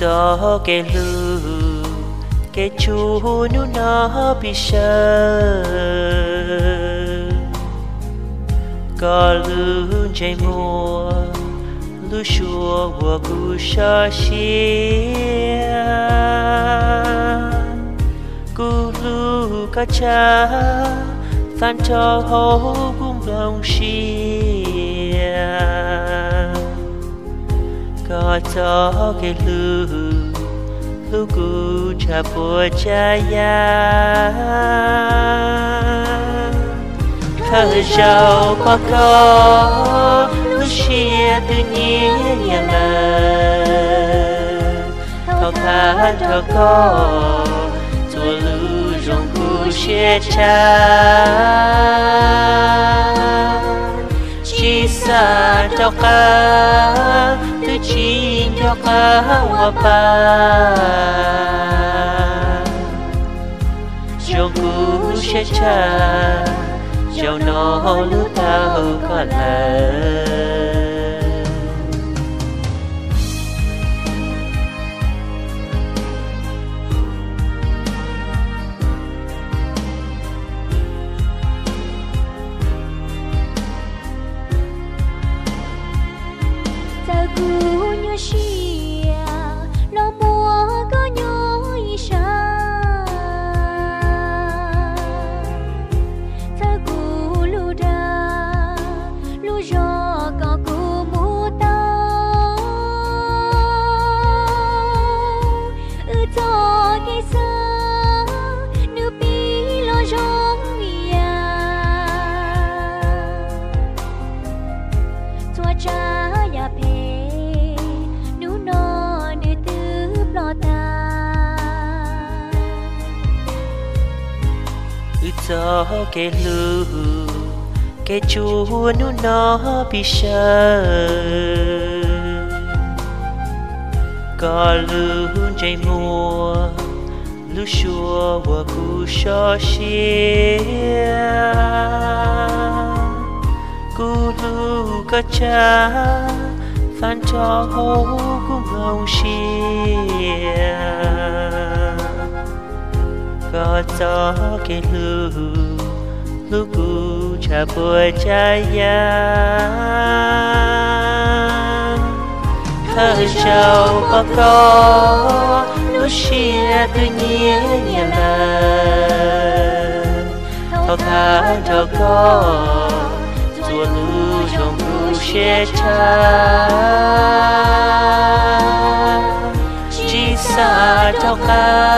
gió kê lư kê chu nu nó bị sơ có lư chạy mùa, lư chùa của cu sơ xia. Lư cá cha phan cho hô cũng lòng xia có cho cái lư lư cụ cha bùa cha ya thơ giàu có có lư xia tự nhiên nhà mà thao thả thơ có cụ cha chi sa cho ca tu chi cho ca wa pa cho cu sẽ cha trong nó ta ho có lời cứ như si ư cho cái lư cái chúa nu nó bị sợ có lư chạy mùa lư xua và cú cho xia. Cú lư có cha phan cho hô cú lòng xia có gió kia lưu, lư cú cha bùa cha ya thơ giàu có có lư xia tự nhiên nhà lờ thao thả thơ có chùa lư trong cú xe cha. Chỉ xa cho ca